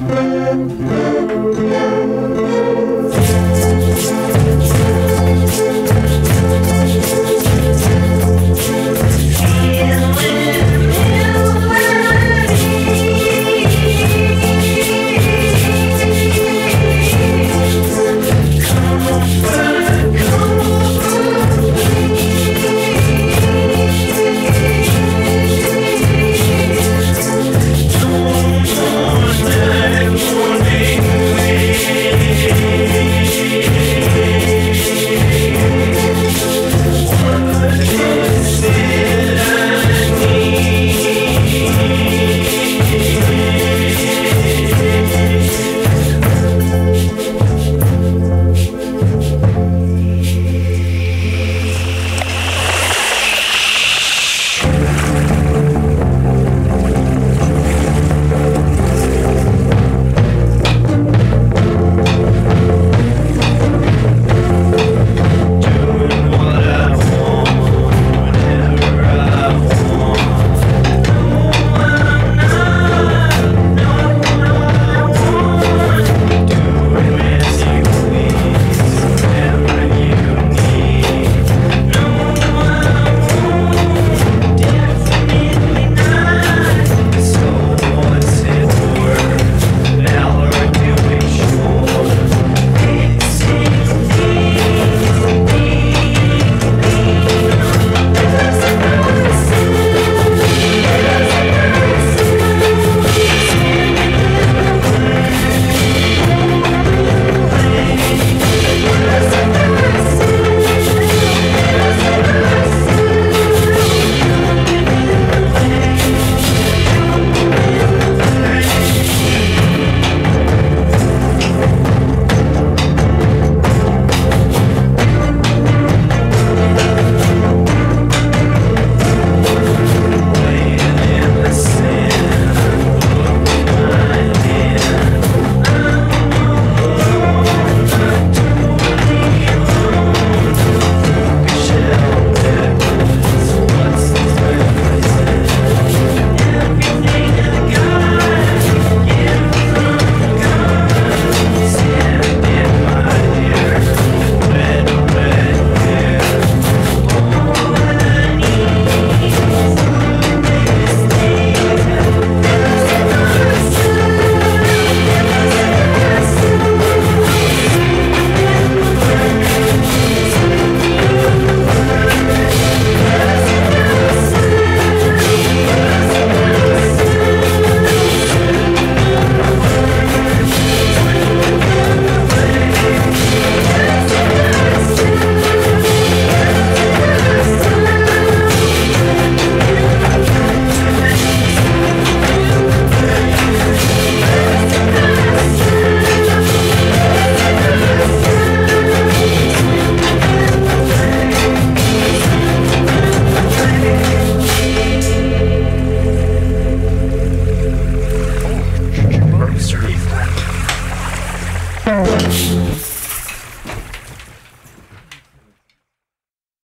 Thank Yes.